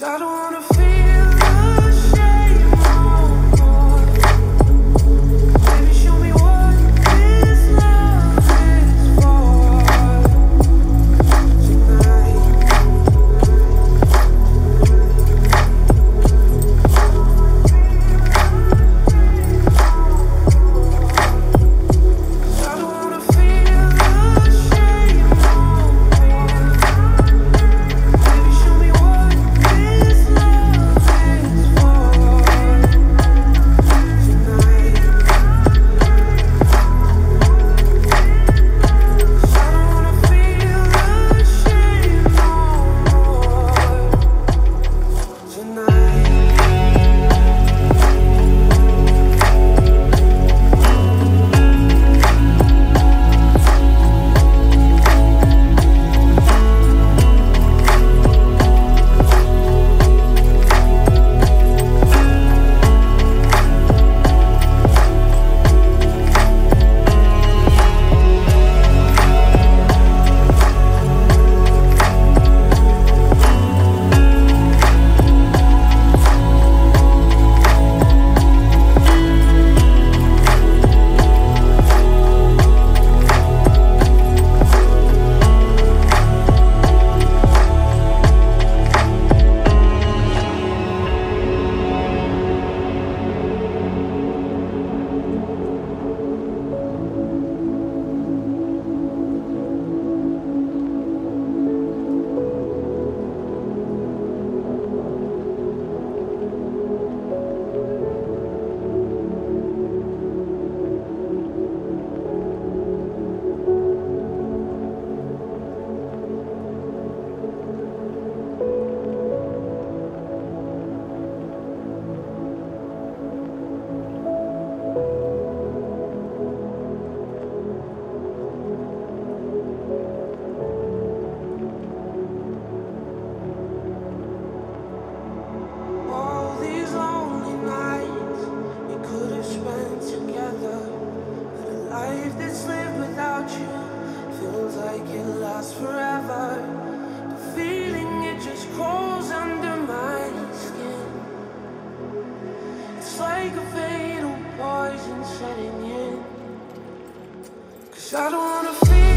I don't wanna like a fatal poison setting in. Cause I don't wanna feel.